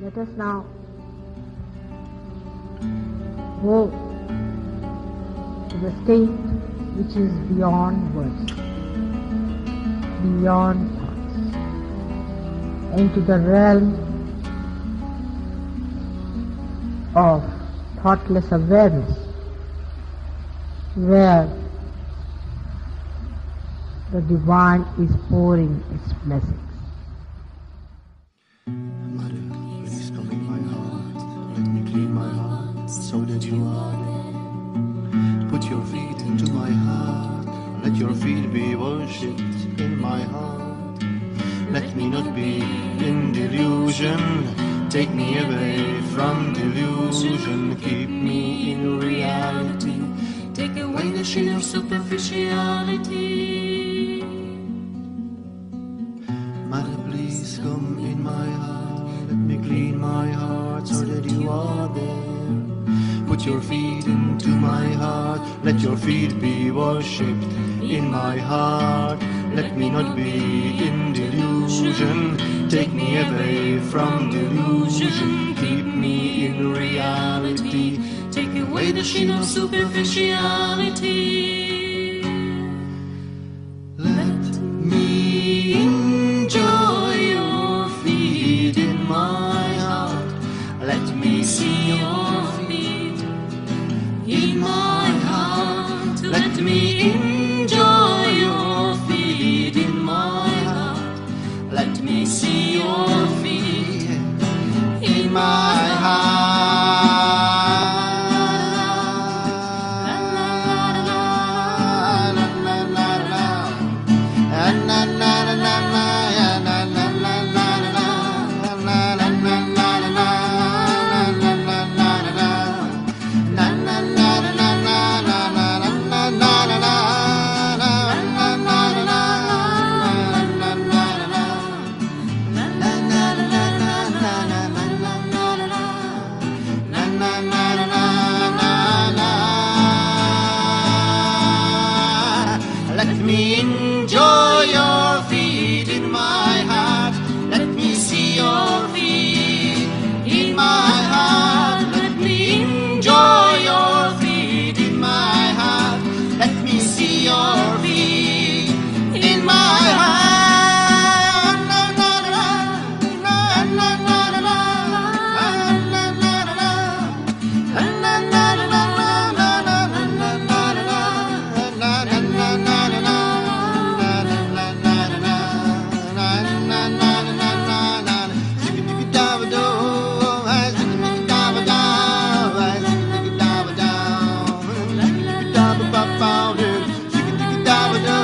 Let us now go to the state which is beyond words, beyond thoughts, into the realm of thoughtless awareness, where the divine is pouring its blessings. So that you are. Put your feet into my heart. Let your feet be worshipped in my heart. Let me not be in delusion. Take me away from delusion. Keep me in reality. Take away the sheen of superficiality. Mother, please come in my heart. Let me clean my heart so that you are there. Your feet into my heart. Let your feet be worshipped in my heart. Let me not be in delusion. Take me away from delusion. Keep me in reality. Take away the sheen of superficiality. me enjoy your feet in my heart. Let me see your य ba ba founded. Chicken, chicken, dabba, dabba.